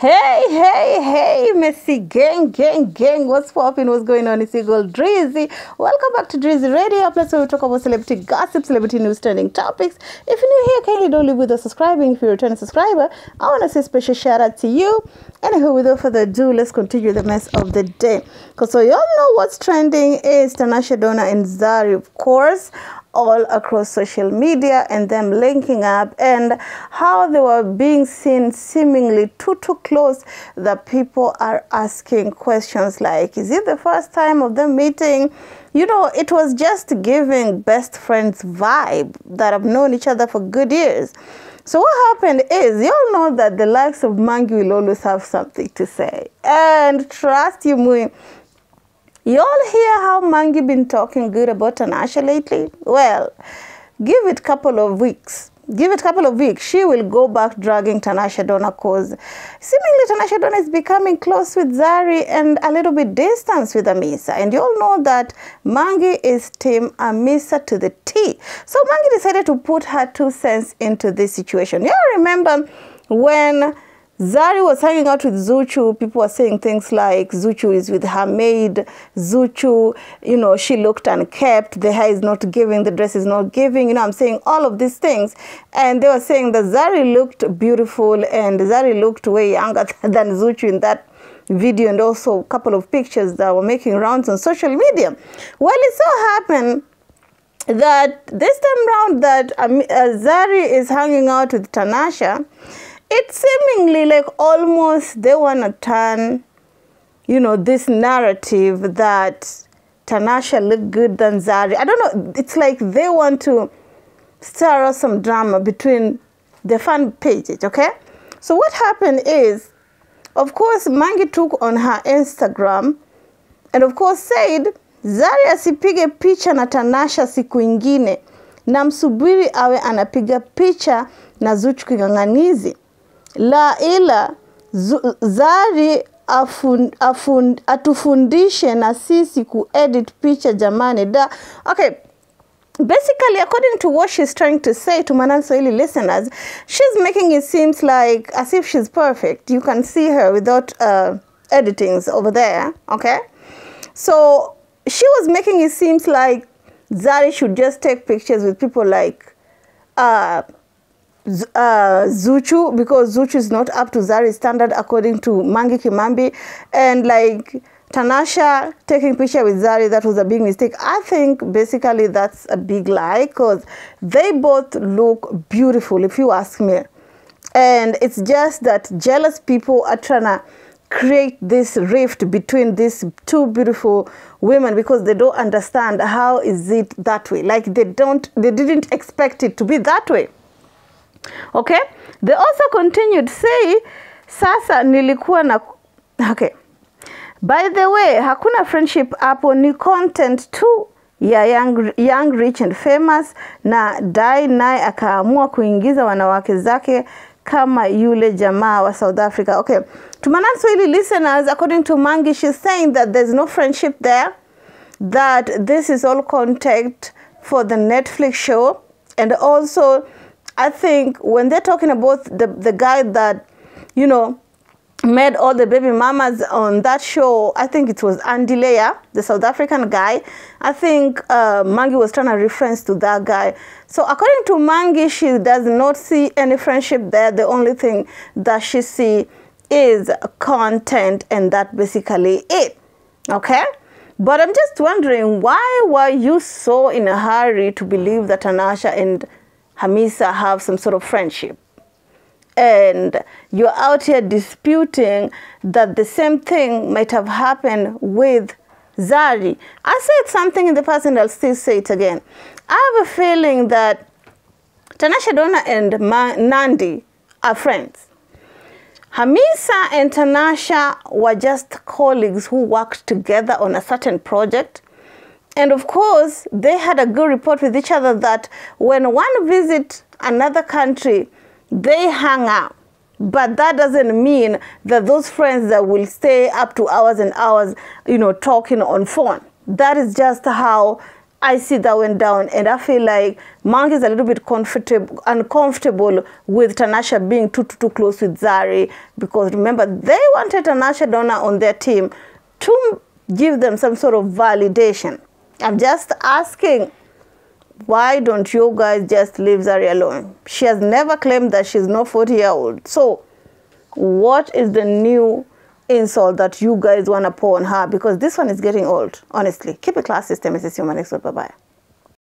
Hey, hey, hey, Messi gang, gang, gang. What's popping? What's going on? It's girl Drizzy. Welcome back to Drezzy Radio, a place where we talk about celebrity gossip, celebrity news, trending topics. If you're new here, kindly don't leave without subscribing. If you're a returning subscriber, I want to say special shout out to you. Anywho, without further ado, let's continue the mess of the day. Because so y'all know what's trending is Tanasha Donna and Zari, of course all across social media and them linking up and how they were being seen seemingly too too close that people are asking questions like is it the first time of them meeting? You know it was just giving best friends vibe that have known each other for good years. So what happened is y'all know that the likes of Mange will always have something to say. And trust you Mui Y'all hear how Mange been talking good about Tanasha lately? Well, give it a couple of weeks. Give it a couple of weeks. She will go back dragging Tanasha Donna cause seemingly Tanasha Donna is becoming close with Zari and a little bit distance with Hamisa. And you all know that Mange is team Hamisa to the T. So Mange decided to put her two cents into this situation. You all remember when Zari was hanging out with Zuchu. People were saying things like Zuchu is with her maid. Zuchu, you know, she looked unkept. The hair is not giving. The dress is not giving. You know, I'm saying all of these things. And they were saying that Zari looked beautiful and Zari looked way younger than Zuchu in that video and also a couple of pictures that were making rounds on social media. Well, it so happened that this time round that um, uh, Zari is hanging out with Tanasha, it's seemingly like almost they want to turn, you know, this narrative that Tanasha looked good than Zari. I don't know. It's like they want to stir up some drama between the fan pages, okay? So what happened is, of course, Mangi took on her Instagram and of course said, Zari asipige picha na Tanasha siku ingine na msubiri awe anapiga picha na Zuchu king'ang'anizi la ila Zari afund, afund, atufundishe na sisi kuedit picha jamani da okay. Basically according to what she's trying to say to Manan Swahili listeners she's making it seems like as if she's perfect. You can see her without uh, editings over there okay? So she was making it seems like Zari should just take pictures with people like uh, uh, Zuchu because Zuchu is not up to Zari's standard according to Mange Kimambi and like Tanasha taking picture with Zari that was a big mistake. I think basically that's a big lie because they both look beautiful if you ask me. And it's just that jealous people are trying to create this rift between these two beautiful women because they don't understand how is it that way. Like they don't they didn't expect it to be that way. Okay? They also continued say sasa nilikuwa na okay. By the way, hakuna friendship hapo ni content tu ya young, young rich and famous na Dai naye akaamua kuingiza wanawake zake kama yule jamaa wa South Africa. Okay. To Manan Swahili listeners, according to Mangi, she's saying that there's no friendship there, that this is all contact for the Netflix show, and also I think when they're talking about the, the guy that, you know, made all the baby mamas on that show, I think it was Andy Leia, the South African guy. I think uh, Mange was trying to reference to that guy. So according to Mange, she does not see any friendship there. The only thing that she see is content and that basically it. Okay? But I'm just wondering, why were you so in a hurry to believe that Tanasha and Hamisa have some sort of friendship. And you're out here disputing that the same thing might have happened with Zari. I said something in the past and I'll still say it again. I have a feeling that Tanasha Donna and Ma Nandi are friends. Hamisa and Tanasha were just colleagues who worked together on a certain project. And of course, they had a good report with each other that when one visit another country, they hang out. But that doesn't mean that those friends that will stay up to hours and hours, you know, talking on phone. That is just how I see that went down, and I feel like Mange is a little bit comfortable, uncomfortable with Tanasha being too, too, too close with Zari because remember they wanted Tanasha Donna on their team to give them some sort of validation. I'm just asking, why don't you guys just leave Zari alone? She has never claimed that she's not 40 year old. So, what is the new insult that you guys want to pour on her? Because this one is getting old, honestly. Keep it classy, stay Mrs. Human Bye bye.